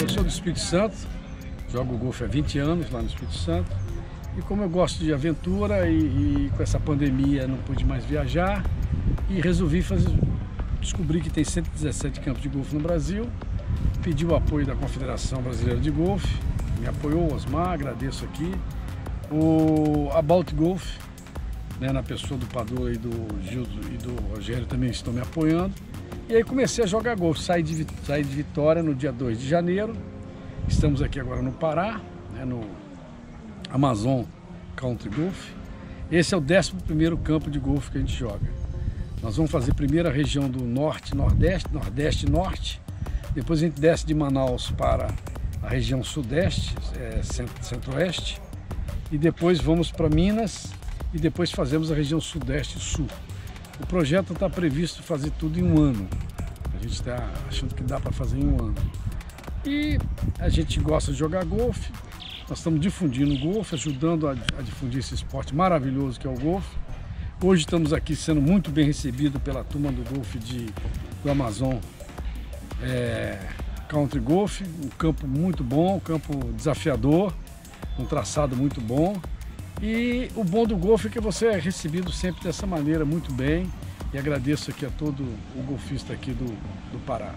Eu sou do Espírito Santo, jogo golfe há 20 anos lá no Espírito Santo. E como eu gosto de aventura e, e com essa pandemia não pude mais viajar, e resolvi fazer, descobrir que tem 117 campos de golfe no Brasil, pedi o apoio da Confederação Brasileira de Golfe, me apoiou Osmar, agradeço aqui, o About Golf, né, na pessoa do Padua e do Gildo e do Rogério também estão me apoiando. E aí comecei a jogar golfe, saí de, saí de Vitória no dia 2 de janeiro, estamos aqui agora no Pará, né, no Amazon Country Golf. Esse é o 11 campo de golfe que a gente joga. Nós vamos fazer primeiro a região do Norte, Nordeste, Nordeste Norte. Depois a gente desce de Manaus para a região Sudeste, é, Centro-Oeste. E depois vamos para Minas e depois fazemos a região Sudeste e Sul. O projeto está previsto fazer tudo em um ano. A gente está achando que dá para fazer em um ano. E a gente gosta de jogar golfe, nós estamos difundindo o golfe, ajudando a, a difundir esse esporte maravilhoso que é o golfe. Hoje estamos aqui sendo muito bem recebidos pela turma do golfe de, do Amazon é, Country Golf, um campo muito bom, um campo desafiador, um traçado muito bom. E o bom do golfe é que você é recebido sempre dessa maneira muito bem. E agradeço aqui a todo o golfista aqui do, do Pará.